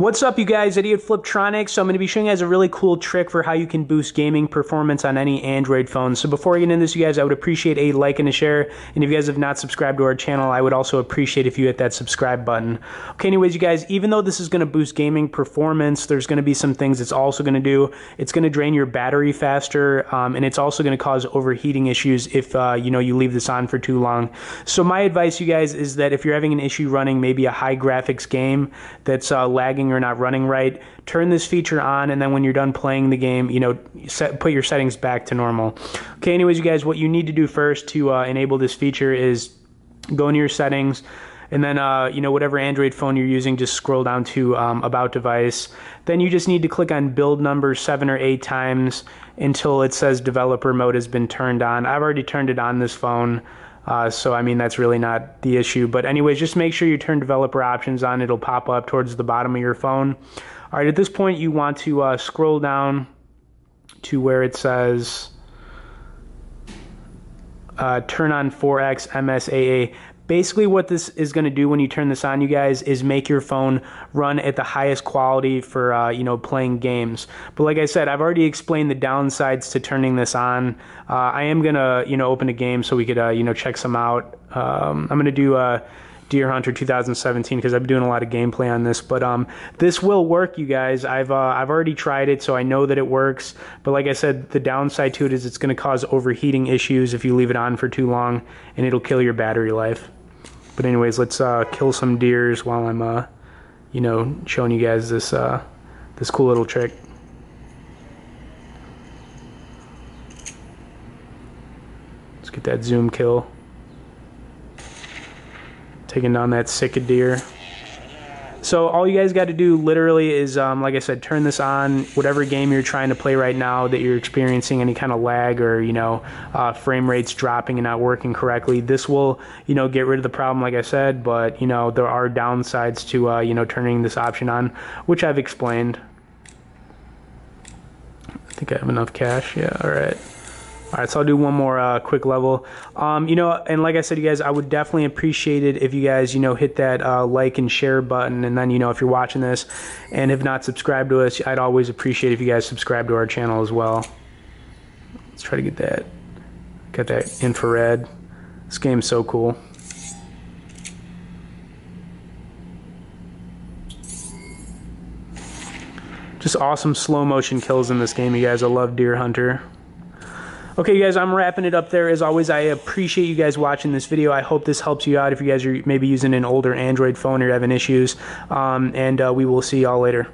What's up, you guys? Idiot Fliptroniks. So I'm going to be showing you guys a really cool trick for how you can boost gaming performance on any Android phone. So before I get into this, you guys, I would appreciate a like and a share. And if you guys have not subscribed to our channel, I would also appreciate if you hit that subscribe button. Okay, anyways, you guys, even though this is going to boost gaming performance, there's going to be some things it's also going to do. It's going to drain your battery faster, um, and it's also going to cause overheating issues if uh, you know you leave this on for too long. So my advice, you guys, is that if you're having an issue running maybe a high graphics game that's uh, lagging or not running right, turn this feature on, and then when you're done playing the game, you know, set, put your settings back to normal. Okay, anyways, you guys, what you need to do first to uh, enable this feature is go into your settings, and then uh, you know whatever Android phone you're using, just scroll down to um, About Device. Then you just need to click on Build Number seven or eight times until it says Developer Mode has been turned on. I've already turned it on this phone. Uh, so I mean that's really not the issue. But anyways, just make sure you turn developer options on. It'll pop up towards the bottom of your phone. All right, at this point you want to uh, scroll down to where it says uh, turn on 4x MSAA. Basically, what this is going to do when you turn this on, you guys, is make your phone run at the highest quality for uh, you know playing games. But like I said, I've already explained the downsides to turning this on. Uh, I am gonna you know open a game so we could uh, you know check some out. Um, I'm gonna do uh, Deer Hunter 2017 because I've been doing a lot of gameplay on this. But um, this will work, you guys. I've uh, I've already tried it, so I know that it works. But like I said, the downside to it is it's going to cause overheating issues if you leave it on for too long, and it'll kill your battery life. But anyways, let's uh, kill some deers while I'm uh, you know showing you guys this uh, this cool little trick. Let's get that zoom kill taking down that sick deer. So all you guys got to do literally is, um, like I said, turn this on. Whatever game you're trying to play right now that you're experiencing any kind of lag or you know uh, frame rates dropping and not working correctly, this will you know get rid of the problem, like I said. But you know there are downsides to uh, you know turning this option on, which I've explained. I think I have enough cash. Yeah, all right. All right, so I'll do one more uh, quick level. Um, you know, and like I said, you guys, I would definitely appreciate it if you guys, you know, hit that uh, like and share button. And then, you know, if you're watching this and have not subscribed to us, I'd always appreciate if you guys subscribe to our channel as well. Let's try to get that. Got that infrared. This game's so cool. Just awesome slow motion kills in this game, you guys. I love Deer Hunter. Okay, guys, I'm wrapping it up there. As always, I appreciate you guys watching this video. I hope this helps you out if you guys are maybe using an older Android phone or having issues. Um, and uh, we will see y'all later.